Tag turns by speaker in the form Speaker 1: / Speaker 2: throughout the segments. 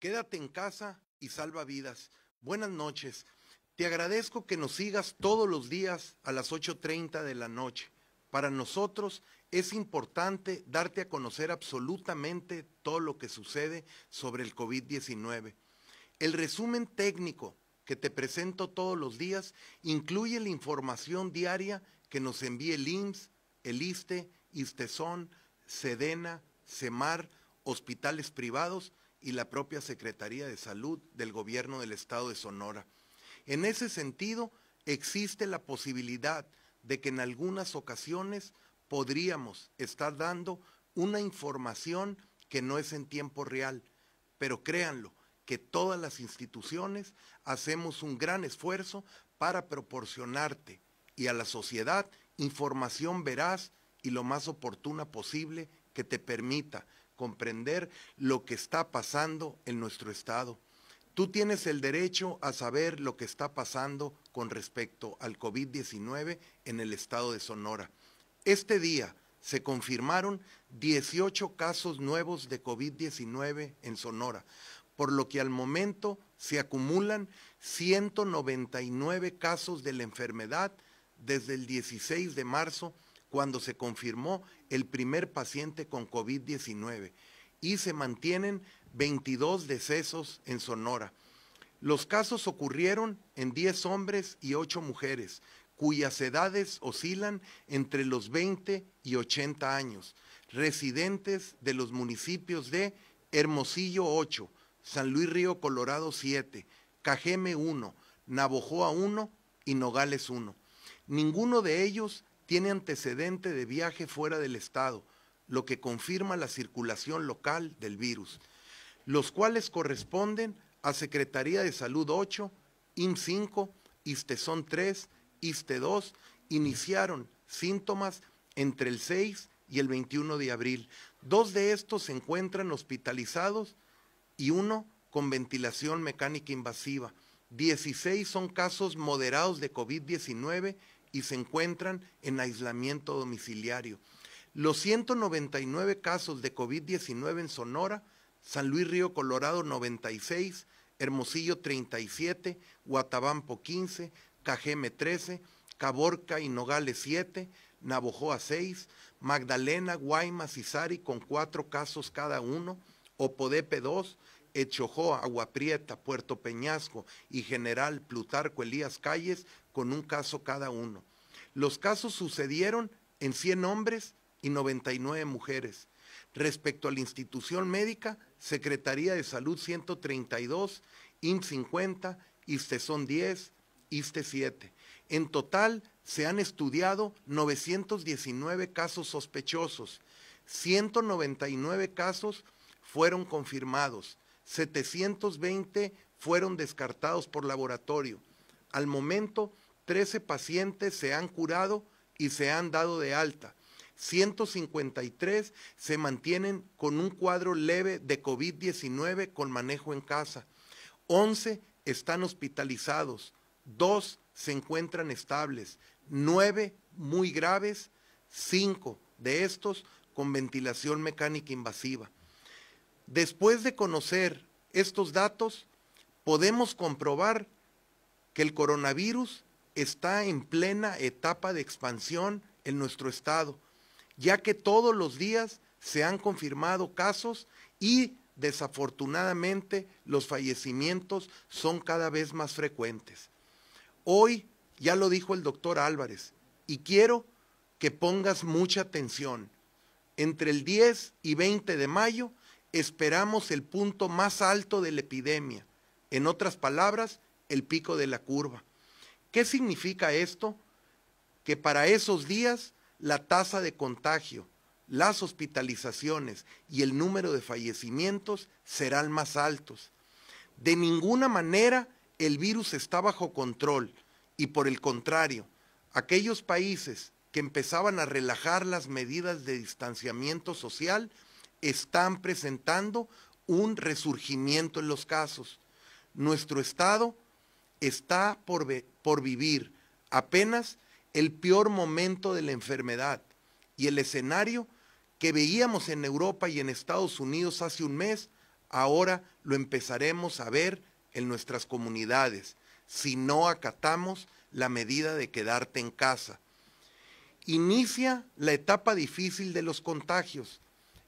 Speaker 1: Quédate en casa y salva vidas. Buenas noches. Te agradezco que nos sigas todos los días a las 8.30 de la noche. Para nosotros es importante darte a conocer absolutamente todo lo que sucede sobre el COVID-19. El resumen técnico que te presento todos los días incluye la información diaria que nos envía el IMSS, el ISTE, ISTESON, SEDENA, CEMAR, hospitales privados y la propia Secretaría de Salud del Gobierno del Estado de Sonora. En ese sentido, existe la posibilidad de que en algunas ocasiones podríamos estar dando una información que no es en tiempo real, pero créanlo, que todas las instituciones hacemos un gran esfuerzo para proporcionarte y a la sociedad información veraz y lo más oportuna posible que te permita comprender lo que está pasando en nuestro estado. Tú tienes el derecho a saber lo que está pasando con respecto al COVID-19 en el estado de Sonora. Este día se confirmaron 18 casos nuevos de COVID-19 en Sonora, por lo que al momento se acumulan 199 casos de la enfermedad desde el 16 de marzo cuando se confirmó el primer paciente con COVID-19 y se mantienen 22 decesos en Sonora. Los casos ocurrieron en 10 hombres y 8 mujeres, cuyas edades oscilan entre los 20 y 80 años, residentes de los municipios de Hermosillo 8, San Luis Río Colorado 7, Cajeme 1, Navojoa 1 y Nogales 1. Ninguno de ellos tiene antecedente de viaje fuera del estado, lo que confirma la circulación local del virus, los cuales corresponden a Secretaría de Salud 8, IN 5, ISTESON 3, ISTE 2, iniciaron síntomas entre el 6 y el 21 de abril. Dos de estos se encuentran hospitalizados y uno con ventilación mecánica invasiva. 16 son casos moderados de COVID-19 y se encuentran en aislamiento domiciliario. Los 199 casos de COVID-19 en Sonora, San Luis Río Colorado 96, Hermosillo 37, Guatabampo 15, Cajeme 13, Caborca y Nogales 7, Navojoa 6, Magdalena, Guaymas y Sari con cuatro casos cada uno, Opodepe 2, Echojoa, Aguaprieta, Puerto Peñasco y General Plutarco Elías Calles con un caso cada uno. Los casos sucedieron en 100 hombres y 99 mujeres. Respecto a la institución médica, Secretaría de Salud 132, IN 50, ISTESON 10, ISTE 7. En total se han estudiado 919 casos sospechosos, 199 casos fueron confirmados, 720 fueron descartados por laboratorio. Al momento 13 pacientes se han curado y se han dado de alta. 153 se mantienen con un cuadro leve de COVID-19 con manejo en casa. 11 están hospitalizados. 2 se encuentran estables. 9 muy graves. 5 de estos con ventilación mecánica invasiva. Después de conocer estos datos, podemos comprobar que el coronavirus está en plena etapa de expansión en nuestro estado, ya que todos los días se han confirmado casos y desafortunadamente los fallecimientos son cada vez más frecuentes. Hoy, ya lo dijo el doctor Álvarez, y quiero que pongas mucha atención. Entre el 10 y 20 de mayo esperamos el punto más alto de la epidemia, en otras palabras, el pico de la curva. ¿Qué significa esto? Que para esos días la tasa de contagio, las hospitalizaciones y el número de fallecimientos serán más altos. De ninguna manera el virus está bajo control y por el contrario, aquellos países que empezaban a relajar las medidas de distanciamiento social están presentando un resurgimiento en los casos. Nuestro estado está por, por vivir apenas el peor momento de la enfermedad y el escenario que veíamos en Europa y en Estados Unidos hace un mes ahora lo empezaremos a ver en nuestras comunidades si no acatamos la medida de quedarte en casa. Inicia la etapa difícil de los contagios.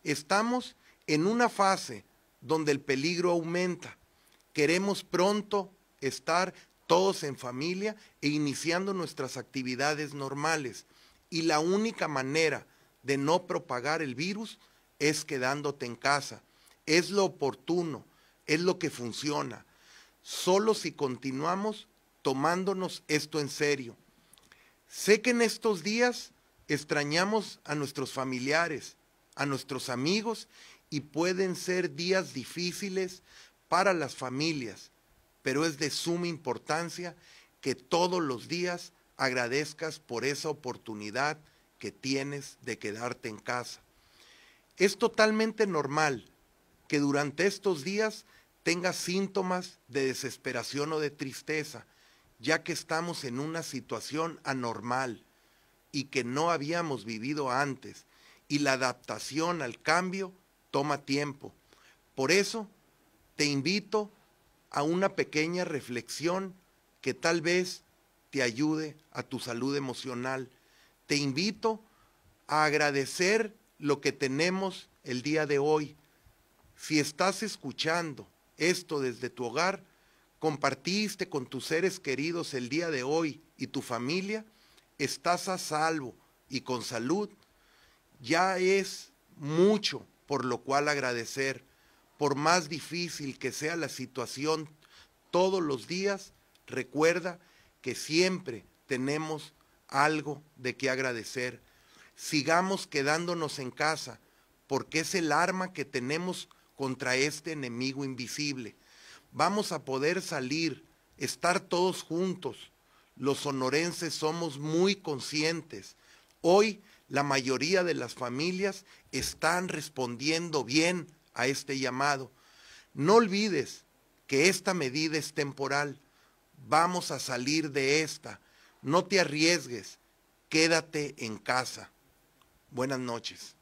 Speaker 1: Estamos en una fase donde el peligro aumenta. Queremos pronto estar todos en familia e iniciando nuestras actividades normales. Y la única manera de no propagar el virus es quedándote en casa. Es lo oportuno, es lo que funciona. Solo si continuamos tomándonos esto en serio. Sé que en estos días extrañamos a nuestros familiares, a nuestros amigos y pueden ser días difíciles para las familias, pero es de suma importancia que todos los días agradezcas por esa oportunidad que tienes de quedarte en casa. Es totalmente normal que durante estos días tengas síntomas de desesperación o de tristeza, ya que estamos en una situación anormal y que no habíamos vivido antes, y la adaptación al cambio toma tiempo. Por eso te invito a una pequeña reflexión que tal vez te ayude a tu salud emocional. Te invito a agradecer lo que tenemos el día de hoy. Si estás escuchando esto desde tu hogar, compartiste con tus seres queridos el día de hoy y tu familia, estás a salvo y con salud, ya es mucho por lo cual agradecer. Por más difícil que sea la situación todos los días, recuerda que siempre tenemos algo de qué agradecer. Sigamos quedándonos en casa, porque es el arma que tenemos contra este enemigo invisible vamos a poder salir, estar todos juntos. Los sonorenses somos muy conscientes. Hoy la mayoría de las familias están respondiendo bien a este llamado. No olvides que esta medida es temporal. Vamos a salir de esta. No te arriesgues. Quédate en casa. Buenas noches.